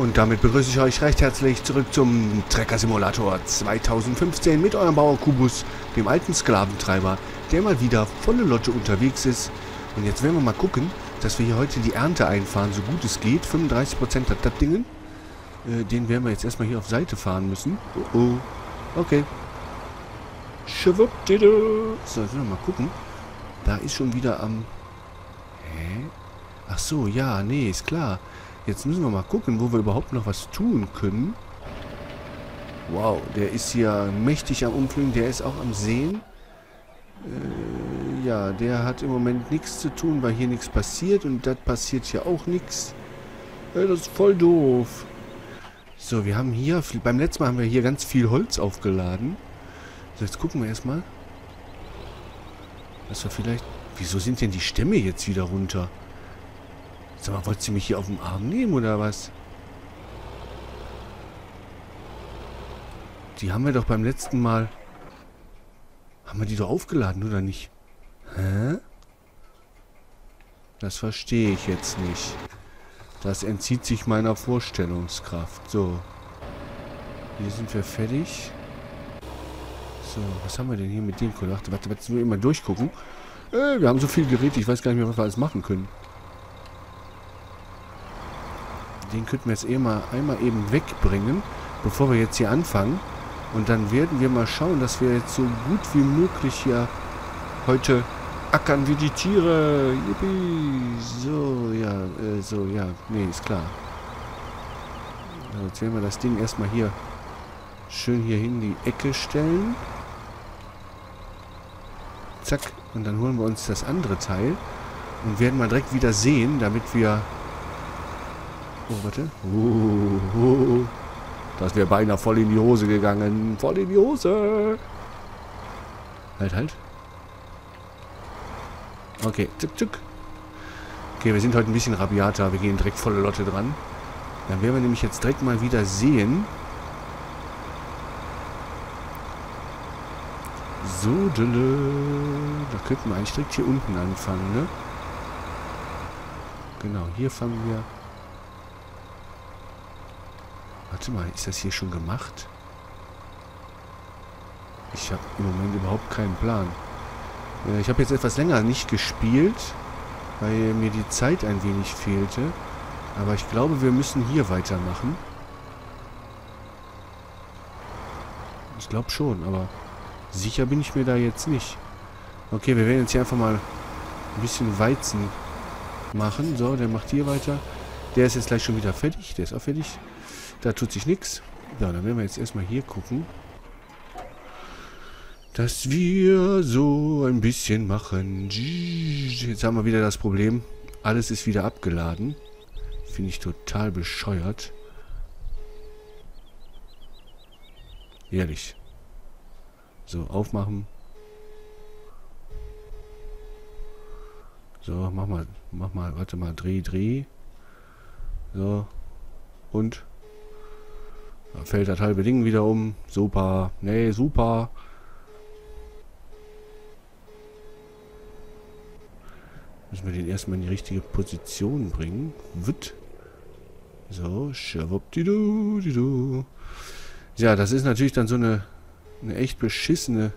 Und damit begrüße ich euch recht herzlich zurück zum Trecker Simulator 2015 mit eurem Bauer Kubus, dem alten Sklaventreiber, der mal wieder volle Lotte unterwegs ist. Und jetzt werden wir mal gucken, dass wir hier heute die Ernte einfahren, so gut es geht. 35% hat das Ding. Äh, den werden wir jetzt erstmal hier auf Seite fahren müssen. Oh oh. Okay. Schwuppdidu. So, jetzt wir mal gucken. Da ist schon wieder am... Hä? Ach so, ja, nee, ist klar. Jetzt müssen wir mal gucken, wo wir überhaupt noch was tun können. Wow, der ist hier mächtig am Umfliegen. Der ist auch am Sehen. Äh, ja, der hat im Moment nichts zu tun, weil hier nichts passiert. Und das passiert hier auch nichts. Äh, das ist voll doof. So, wir haben hier... Beim letzten Mal haben wir hier ganz viel Holz aufgeladen. So, jetzt gucken wir erstmal. Dass wir vielleicht... Wieso sind denn die Stämme jetzt wieder runter? Sag mal, wollt ihr mich hier auf den Arm nehmen oder was? Die haben wir doch beim letzten Mal... Haben wir die doch aufgeladen, oder nicht? Hä? Das verstehe ich jetzt nicht. Das entzieht sich meiner Vorstellungskraft. So. Hier sind wir fertig. So, was haben wir denn hier mit dem Warte, warte, warte, nur immer durchgucken. Äh, wir haben so viel Geräte, ich weiß gar nicht mehr, was wir alles machen können. Den könnten wir jetzt eh mal einmal eben wegbringen, bevor wir jetzt hier anfangen. Und dann werden wir mal schauen, dass wir jetzt so gut wie möglich hier heute ackern wie die Tiere. Yippie. So, ja, äh, so, ja. Nee, ist klar. jetzt werden wir das Ding erstmal hier schön hier in die Ecke stellen. Zack. Und dann holen wir uns das andere Teil und werden mal direkt wieder sehen, damit wir Oh, warte. Uh, uh, das wäre beinahe voll in die Hose gegangen. Voll in die Hose. Halt, halt. Okay, zuck, zuck. Okay, wir sind heute ein bisschen rabiater. Wir gehen direkt volle Lotte dran. Dann werden wir nämlich jetzt direkt mal wieder sehen. So, dille. Da könnten wir eigentlich direkt hier unten anfangen, ne? Genau, hier fangen wir Warte mal, ist das hier schon gemacht? Ich habe im Moment überhaupt keinen Plan. Äh, ich habe jetzt etwas länger nicht gespielt, weil mir die Zeit ein wenig fehlte. Aber ich glaube, wir müssen hier weitermachen. Ich glaube schon, aber sicher bin ich mir da jetzt nicht. Okay, wir werden jetzt hier einfach mal ein bisschen Weizen machen. So, der macht hier weiter. Der ist jetzt gleich schon wieder fertig. Der ist auch fertig. Da tut sich nichts. Ja, dann werden wir jetzt erstmal hier gucken. Dass wir so ein bisschen machen. Jetzt haben wir wieder das Problem. Alles ist wieder abgeladen. Finde ich total bescheuert. Ehrlich. So, aufmachen. So, mach mal, mach mal, warte mal, dreh, dreh. So. Und? Da fällt das halbe Ding wieder um. Super. Nee, super. Müssen wir den erstmal in die richtige Position bringen. Witt. So, schwuppdidu, Ja, das ist natürlich dann so eine, eine echt beschissene...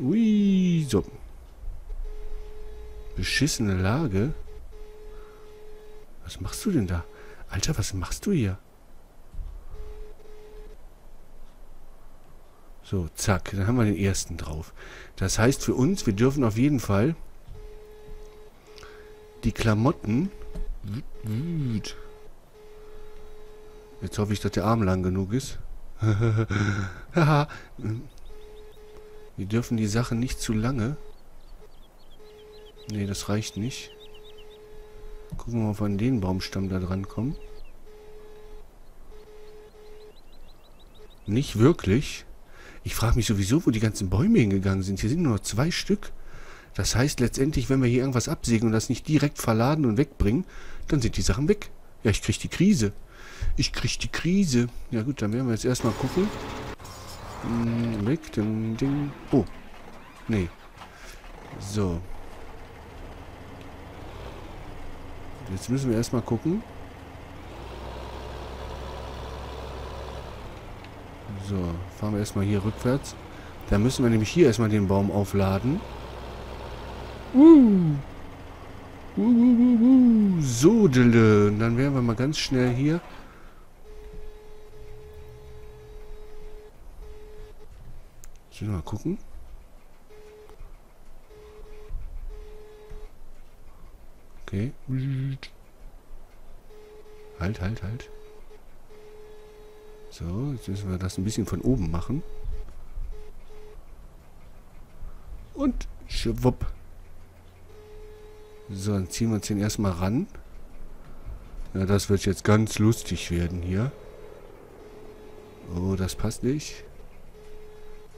Ui, so. Beschissene Lage. Was machst du denn da? Alter, was machst du hier? So, zack. Dann haben wir den ersten drauf. Das heißt für uns, wir dürfen auf jeden Fall die Klamotten... Jetzt hoffe ich, dass der Arm lang genug ist. wir dürfen die Sachen nicht zu lange... Nee, das reicht nicht. Gucken wir mal, ob wir an den Baumstamm da dran kommen. Nicht wirklich. Ich frage mich sowieso, wo die ganzen Bäume hingegangen sind. Hier sind nur noch zwei Stück. Das heißt letztendlich, wenn wir hier irgendwas absägen und das nicht direkt verladen und wegbringen, dann sind die Sachen weg. Ja, ich kriege die Krise. Ich kriege die Krise. Ja gut, dann werden wir jetzt erstmal gucken. Hm, weg, ding, ding. Oh. Nee. So. Jetzt müssen wir erstmal gucken. So, fahren wir erstmal hier rückwärts. Da müssen wir nämlich hier erstmal den Baum aufladen. Uh. Uh, uh, uh, uh. So, Dille. Dann wären wir mal ganz schnell hier. Sollen wir mal gucken? Okay. Halt, halt, halt. So, jetzt müssen wir das ein bisschen von oben machen. Und schwupp. So, dann ziehen wir uns den erstmal ran. Ja, das wird jetzt ganz lustig werden hier. Oh, das passt nicht.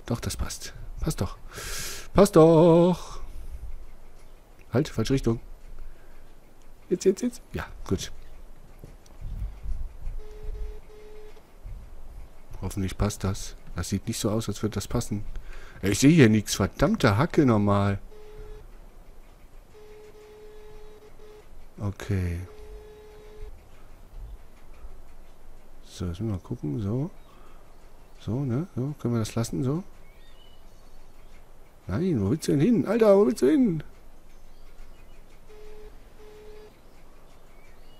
Doch, das passt. Passt doch. Passt doch. Halt, falsche Richtung. Jetzt, jetzt, jetzt. Ja, gut. Hoffentlich passt das. Das sieht nicht so aus, als würde das passen. Ich sehe hier nichts. Verdammte Hacke normal. Okay. So, jetzt müssen wir mal gucken. So. So, ne? So, können wir das lassen? So. Nein, wo willst du denn hin? Alter, wo willst du hin?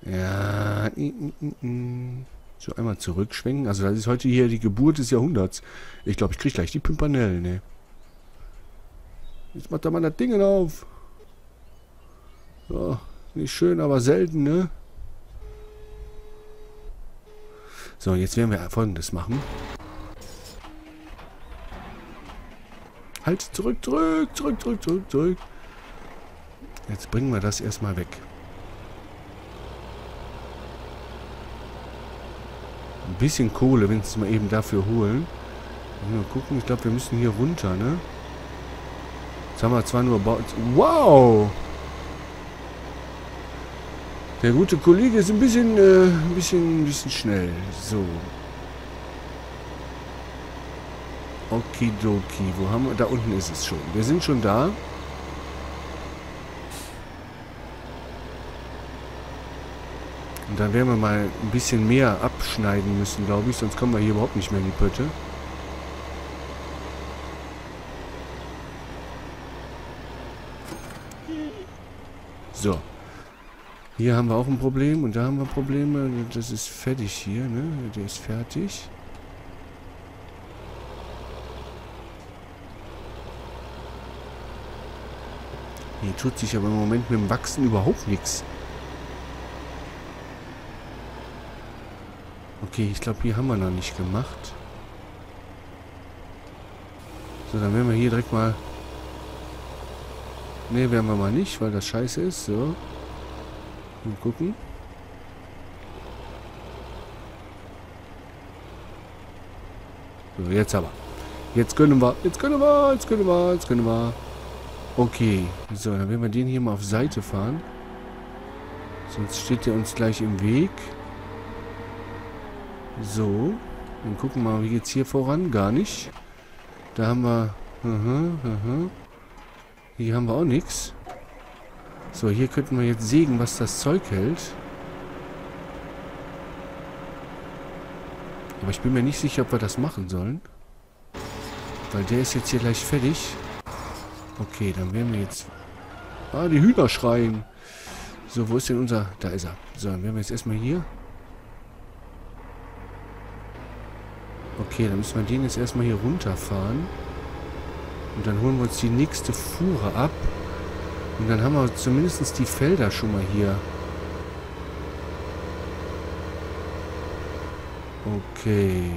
Ja. So, einmal zurückschwenken. Also, das ist heute hier die Geburt des Jahrhunderts. Ich glaube, ich kriege gleich die Pimpanellen, ne? Jetzt macht da mal das Ding auf. So, nicht schön, aber selten, ne? So, jetzt werden wir folgendes machen. Halt, zurück, zurück, zurück, zurück, zurück, zurück. Jetzt bringen wir das erstmal weg. Ein bisschen Kohle, wenn es mal eben dafür holen. Mal gucken, ich glaube, wir müssen hier runter, ne? Jetzt haben wir zwar nur... Ba wow! Der gute Kollege ist ein bisschen, äh, ein bisschen, ein bisschen schnell. So. Okidoki. Wo haben wir... Da unten ist es schon. Wir sind schon da. Und dann werden wir mal ein bisschen mehr abschneiden müssen, glaube ich. Sonst kommen wir hier überhaupt nicht mehr in die Pötte. So. Hier haben wir auch ein Problem und da haben wir Probleme. Das ist fertig hier, ne? Der ist fertig. Hier tut sich aber im Moment mit dem Wachsen überhaupt nichts. Okay, ich glaube, hier haben wir noch nicht gemacht. So, dann werden wir hier direkt mal... Ne, werden wir mal nicht, weil das scheiße ist. So. Mal gucken. So, jetzt aber. Jetzt können wir, jetzt können wir, jetzt können wir, jetzt können wir. Okay. So, dann werden wir den hier mal auf Seite fahren. Sonst steht der uns gleich im Weg. So. Dann gucken wir mal, wie geht's hier voran? Gar nicht. Da haben wir... Aha, aha. Hier haben wir auch nichts. So, hier könnten wir jetzt sägen, was das Zeug hält. Aber ich bin mir nicht sicher, ob wir das machen sollen. Weil der ist jetzt hier gleich fertig. Okay, dann werden wir jetzt... Ah, die Hühner schreien. So, wo ist denn unser... Da ist er. So, dann werden wir jetzt erstmal hier... Okay, dann müssen wir den jetzt erstmal hier runterfahren. Und dann holen wir uns die nächste Fuhre ab. Und dann haben wir zumindest die Felder schon mal hier. Okay.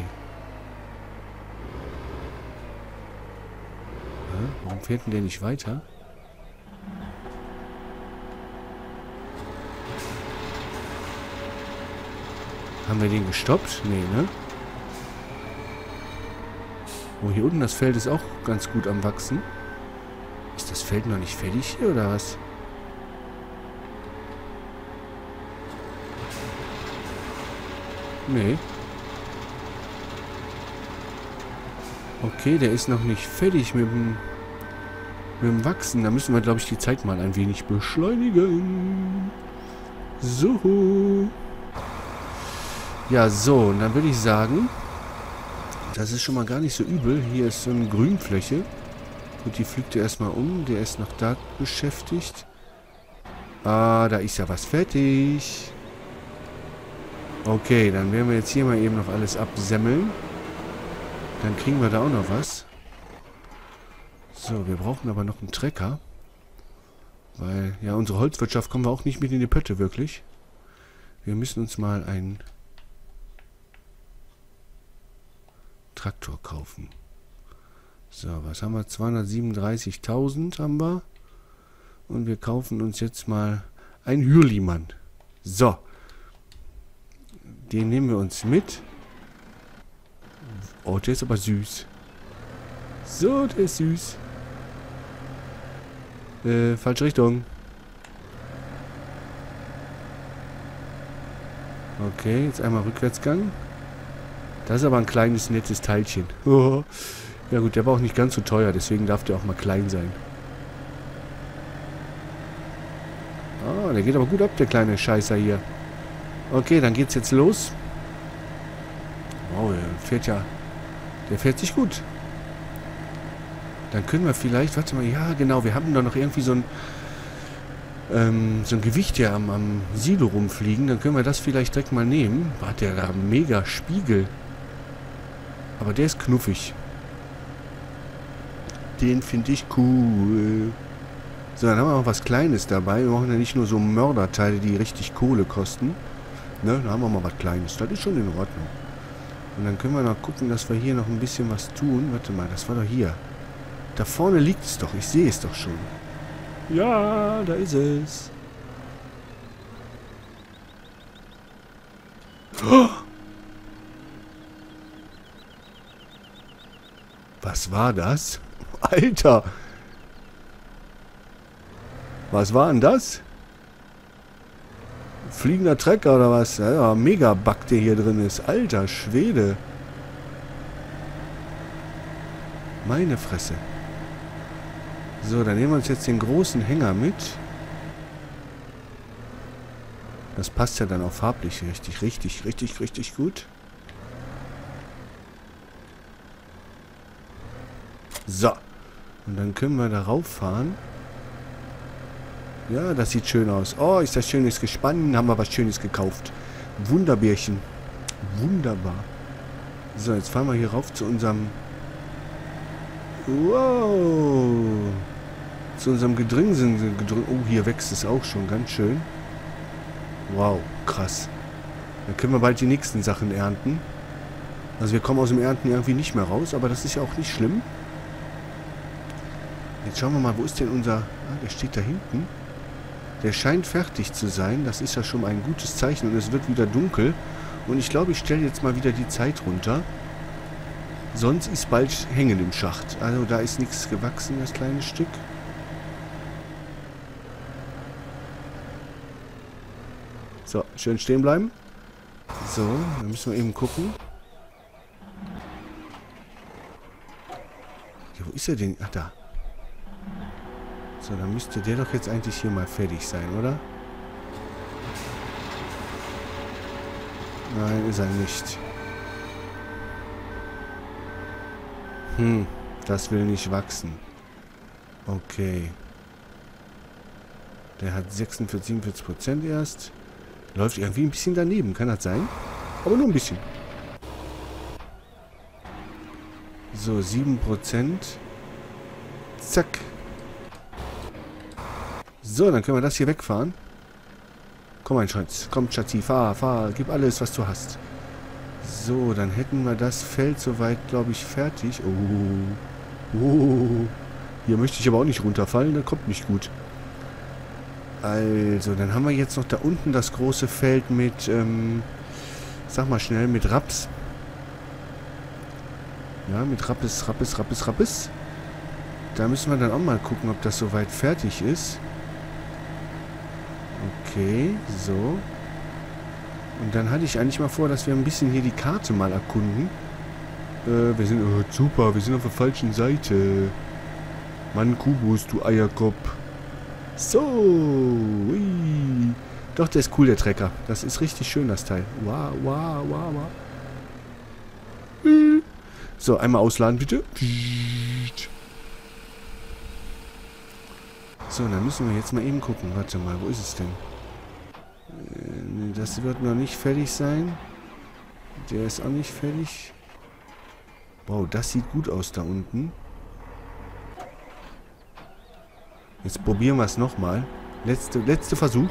Warum fährt denn der nicht weiter? Haben wir den gestoppt? Nee, ne? Oh, hier unten das Feld ist auch ganz gut am Wachsen. Ist das Feld noch nicht fertig hier oder was? Nee. Okay, der ist noch nicht fertig mit dem, mit dem Wachsen. Da müssen wir, glaube ich, die Zeit mal ein wenig beschleunigen. So. Ja, so. Und dann würde ich sagen, Das ist schon mal gar nicht so übel. Hier ist so eine Grünfläche. Und die fliegt er erstmal um. Der ist noch da beschäftigt. Ah, da ist ja was fertig. Okay, dann werden wir jetzt hier mal eben noch alles absemmeln. Dann kriegen wir da auch noch was. So, wir brauchen aber noch einen Trecker. Weil, ja, unsere Holzwirtschaft kommen wir auch nicht mit in die Pötte, wirklich. Wir müssen uns mal einen Traktor kaufen. So, was haben wir? 237.000 haben wir. Und wir kaufen uns jetzt mal einen Hürlimann. So. Den nehmen wir uns mit. Oh, der ist aber süß. So, der ist süß. Äh, falsche Richtung. Okay, jetzt einmal Rückwärtsgang. Das ist aber ein kleines, nettes Teilchen. ja gut, der war auch nicht ganz so teuer, deswegen darf der auch mal klein sein. Ah, der geht aber gut ab, der kleine Scheißer hier. Okay, dann geht's jetzt los. Wow, der fährt ja... Der fährt sich gut. Dann können wir vielleicht... Warte mal, ja genau, wir haben da noch irgendwie so ein... Ähm, so ein Gewicht hier am, am Silo rumfliegen. Dann können wir das vielleicht direkt mal nehmen. Hat der da mega Spiegel. Aber der ist knuffig. Den finde ich cool. So, dann haben wir auch was Kleines dabei. Wir brauchen ja nicht nur so Mörderteile, die richtig Kohle kosten. Ne, da haben wir mal was Kleines. Das ist schon in Ordnung. Und dann können wir noch gucken, dass wir hier noch ein bisschen was tun. Warte mal, das war doch hier. Da vorne liegt es doch. Ich sehe es doch schon. Ja, da ist es. Oh! Was war das? Alter! Was war denn das? Fliegender Trecker oder was? Ja, mega Bug, der hier drin ist. Alter Schwede. Meine Fresse. So, dann nehmen wir uns jetzt den großen Hänger mit. Das passt ja dann auch farblich richtig, richtig, richtig, richtig gut. So. Und dann können wir darauf fahren. Ja, das sieht schön aus. Oh, ist das schönes Gespann. Haben wir was Schönes gekauft. Wunderbärchen. Wunderbar. So, jetzt fahren wir hier rauf zu unserem... Wow. Zu unserem Gedringsen. Oh, hier wächst es auch schon ganz schön. Wow, krass. Dann können wir bald die nächsten Sachen ernten. Also wir kommen aus dem Ernten irgendwie nicht mehr raus, aber das ist ja auch nicht schlimm. Jetzt schauen wir mal, wo ist denn unser... Ah, der steht da hinten. Der scheint fertig zu sein. Das ist ja schon ein gutes Zeichen. Und es wird wieder dunkel. Und ich glaube, ich stelle jetzt mal wieder die Zeit runter. Sonst ist bald hängen im Schacht. Also da ist nichts gewachsen, das kleine Stück. So, schön stehen bleiben. So, dann müssen wir eben gucken. Ja, wo ist er denn? Ach, da. So, dann müsste der doch jetzt eigentlich hier mal fertig sein, oder? Nein, ist er nicht. Hm, das will nicht wachsen. Okay. Der hat 46, 47 Prozent erst. Läuft irgendwie ein bisschen daneben, kann das sein? Aber nur ein bisschen. So, 7 Prozent. Zack. So, dann können wir das hier wegfahren. Komm, mein Schatz. Komm, Schatzi, fahr, fahr. Gib alles, was du hast. So, dann hätten wir das Feld soweit, glaube ich, fertig. Oh. Oh. Hier möchte ich aber auch nicht runterfallen. Das kommt nicht gut. Also, dann haben wir jetzt noch da unten das große Feld mit, ähm, sag mal schnell, mit Raps. Ja, mit Rappes, Rappes, Rappes, Rappes. Da müssen wir dann auch mal gucken, ob das soweit fertig ist. Okay, so. Und dann hatte ich eigentlich mal vor, dass wir ein bisschen hier die Karte mal erkunden. Äh, wir sind... Oh, super, wir sind auf der falschen Seite. Mann, Kubus, du Eierkopf. So. Ui. Doch, der ist cool, der Trecker. Das ist richtig schön, das Teil. Wow, wow, wow, wow. So, einmal ausladen, bitte. So, dann müssen wir jetzt mal eben gucken. Warte mal, wo ist es denn? Äh, das wird noch nicht fertig sein. Der ist auch nicht fertig. Wow, das sieht gut aus da unten. Jetzt probieren wir es nochmal. Letzte, letzte Versuch.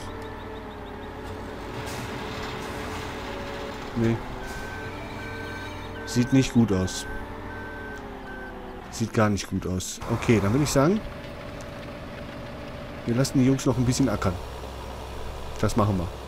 Nee. Sieht nicht gut aus. Sieht gar nicht gut aus. Okay, dann würde ich sagen, wir lassen die Jungs noch ein bisschen ackern. Das machen wir.